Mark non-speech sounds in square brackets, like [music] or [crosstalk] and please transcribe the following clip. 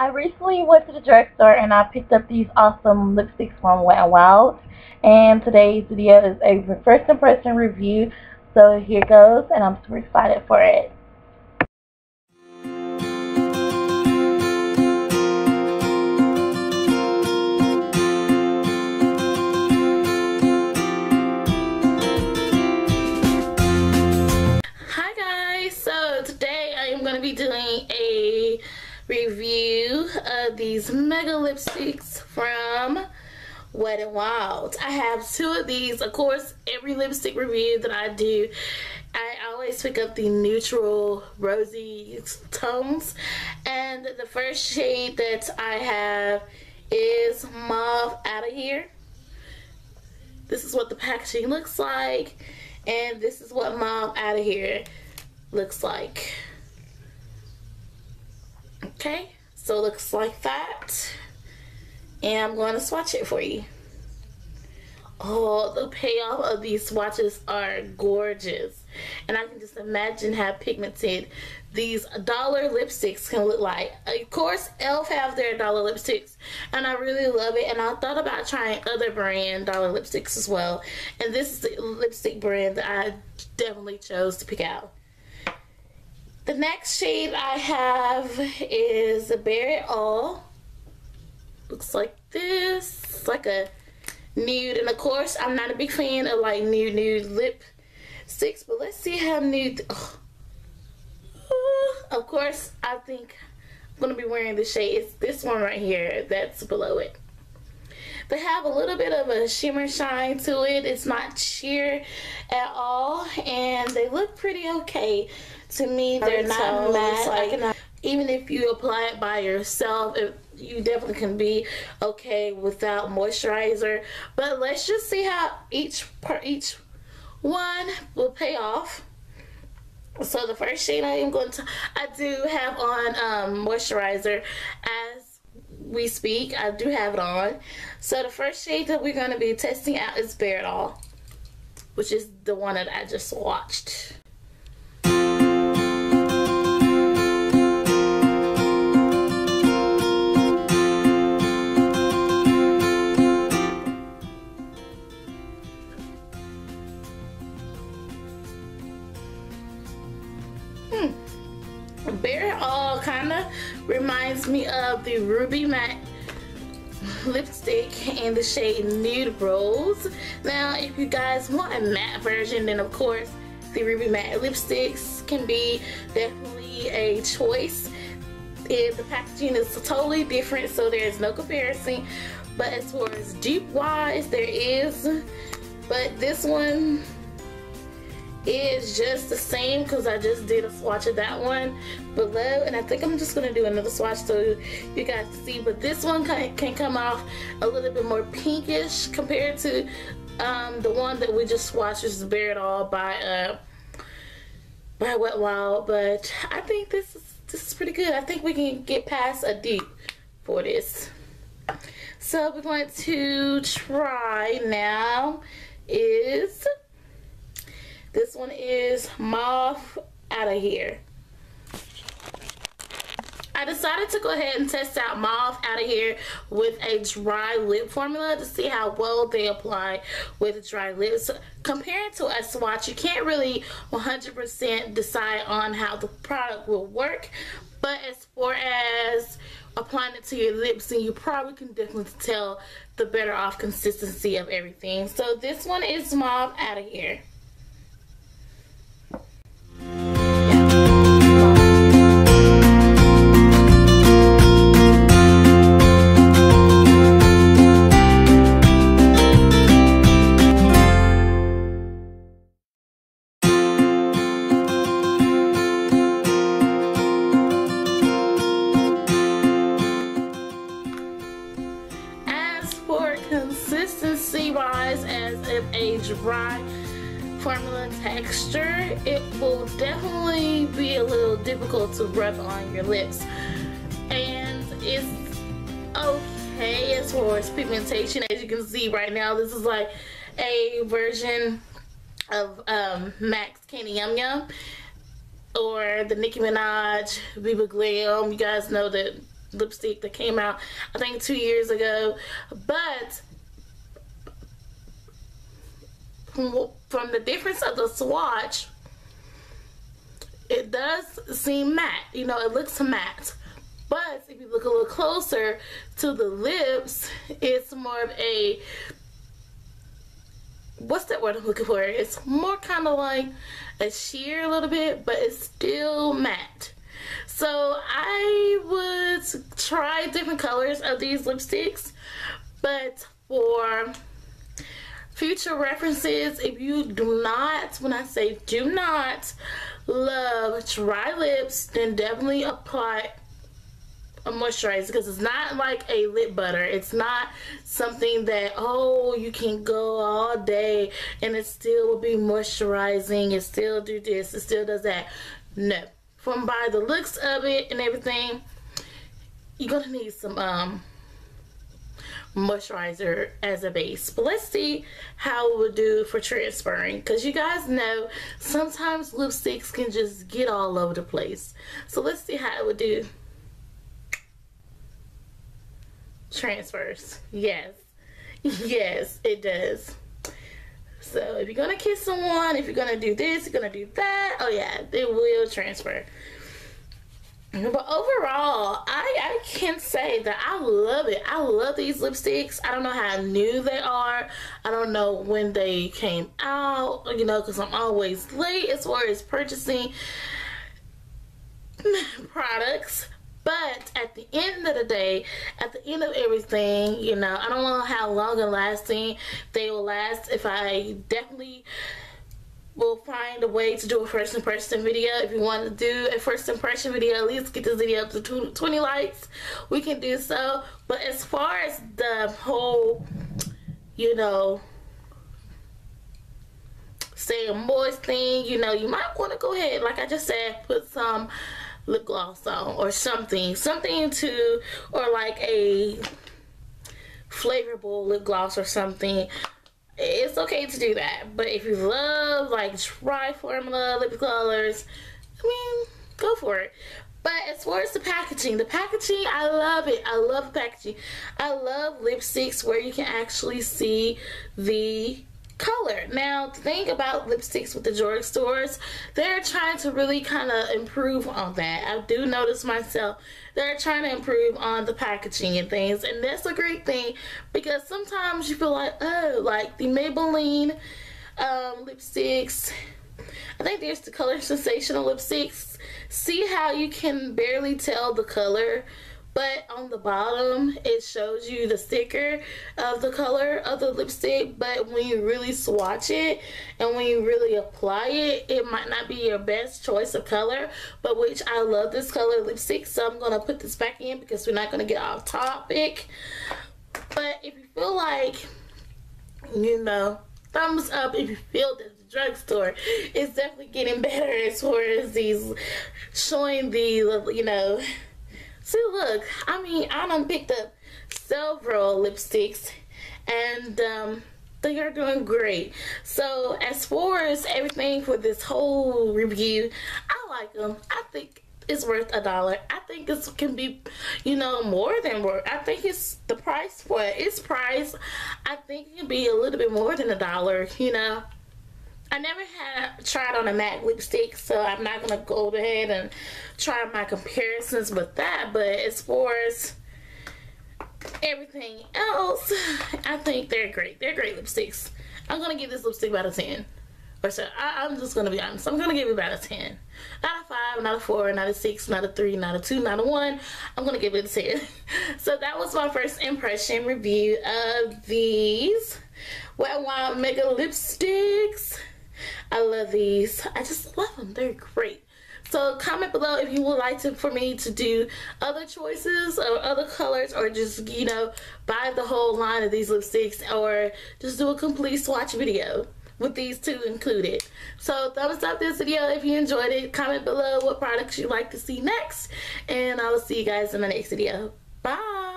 I recently went to the drugstore and I picked up these awesome lipsticks from Wet n Wild. And today's video is a first impression review. So here goes and I'm super excited for it. These mega lipsticks from Wet n Wild. I have two of these. Of course, every lipstick review that I do, I always pick up the neutral rosy tones. And the first shade that I have is Mauve Out of Here. This is what the packaging looks like. And this is what Mauve Out of Here looks like. Okay, so it looks like that. And I'm going to swatch it for you. Oh, the payoff of these swatches are gorgeous. And I can just imagine how pigmented these dollar lipsticks can look like. Of course, e.l.f. have their dollar lipsticks. And I really love it. And I thought about trying other brand dollar lipsticks as well. And this is the lipstick brand that I definitely chose to pick out. The next shade I have is Bare It All. Looks like this. It's like a nude. And of course, I'm not a big fan of like nude nude lip sticks. But let's see how nude... Oh. Of course, I think I'm going to be wearing the shade. It's this one right here that's below it. They have a little bit of a shimmer shine to it. It's not sheer at all. And they look pretty okay to me. They're not matte. Like, even if you apply it by yourself, it, you definitely can be okay without moisturizer. But let's just see how each part, each one will pay off. So the first shade I am going to, I do have on um, moisturizer as we speak. I do have it on. So the first shade that we're going to be testing out is Bare It All, which is the one that I just watched. Lipstick in the shade Nude Rose. Now, if you guys want a matte version, then of course the Ruby Matte lipsticks can be definitely a choice. The packaging is totally different, so there's no comparison. But as far as dupe wise, there is. But this one is just the same because I just did a swatch of that one below and I think I'm just gonna do another swatch so you guys see but this one can, can come off a little bit more pinkish compared to um, the one that we just swatched which is Bare It All by uh, by Wet Wild but I think this is this is pretty good. I think we can get past a deep for this. So we're going to try now is this one is Mauve Out of Here. I decided to go ahead and test out Mauve Out of Here with a dry lip formula to see how well they apply with dry lips. Compared to a swatch, you can't really 100% decide on how the product will work. But as far as applying it to your lips, then you probably can definitely tell the better off consistency of everything. So this one is Mauve Out of Here. Texture it will definitely be a little difficult to rub on your lips. And it's okay as far as pigmentation. As you can see right now this is like a version of um, MAC's Candy Yum Yum or the Nicki Minaj Viva Glam. You guys know that lipstick that came out I think two years ago. But from, the difference of the swatch it does seem matte. You know it looks matte. But if you look a little closer to the lips it's more of a what's that word I'm looking for? It's more kind of like a sheer a little bit but it's still matte. So I would try different colors of these lipsticks but for future references. If you do not when I say do not love dry lips then definitely apply a moisturizer because it's not like a lip butter. It's not something that oh you can go all day and it still will be moisturizing it still do this it still does that. No. From by the looks of it and everything you're gonna need some um moisturizer as a base. But let's see how it would do for transferring. Because you guys know sometimes lipsticks can just get all over the place. So let's see how it would do. Transfers. Yes. [laughs] Yes, it does. So if you're going to kiss someone, if you're going to do this, you're going to do that. Oh yeah, it will transfer. But overall, I, I can say that I love it. I love these lipsticks. I don't know how new they are. I don't know when they came out, you know, because I'm always late as far as purchasing [laughs] products. But at the end of the day, at the end of everything, you know, I don't know how long and lasting they will last. If I definitely we'll find a way to do a first impression video. If you want to do a first impression video, at least get this video up to 20 likes. We can do so. But as far as the whole, you know, staying moist thing, you know, you might want to go ahead, like I just said, put some lip gloss on or something. Something to, or like a flavorful lip gloss or something it's okay to do that. But if you love like dry formula lip colors, I mean, go for it. But as far as the packaging, the packaging, I love it. I love packaging. I love lipsticks where you can actually see the color. Now, the thing about lipsticks with the drugstores, they're trying to really kind of improve on that. I do notice myself, they're trying to improve on the packaging and things. And that's a great thing because sometimes you feel like, oh, like the Maybelline um, lipsticks, I think there's the Color Sensational lipsticks. See how you can barely tell the color but on the bottom it shows you the sticker of the color of the lipstick but when you really swatch it and when you really apply it it might not be your best choice of color but which I love this color lipstick so I'm gonna put this back in because we're not gonna get off topic. But if you feel like you know thumbs up if you feel that the drugstore is definitely getting better as far as these showing the you know See, look, I mean, I done picked up several lipsticks and um, they are doing great. So as far as everything for this whole review, I like them. I think it's worth a dollar. I think this can be, you know, more than worth. I think it's the price for it. Its price, I think it can be a little bit more than a dollar, you know. I never had tried on a MAC lipstick, so I'm not going to go ahead and try my comparisons with that. But as far as everything else, I think they're great. They're great lipsticks. I'm going to give this lipstick about a 10. Or so I, am just going to be honest. I'm going to give it about a 10. Not a 5, not a 4, not a 6, not a 3, not a 2, not a 1. I'm going to give it a 10. [laughs] so that was my first impression review of these Wet Wild Mega Lipsticks. I love these. I just love them. They're great. So comment below if you would like to for me to do other choices or other colors or just, you know, buy the whole line of these lipsticks or just do a complete swatch video with these two included. So thumbs up this video if you enjoyed it. Comment below what products you'd like to see next. And I will see you guys in my next video. Bye.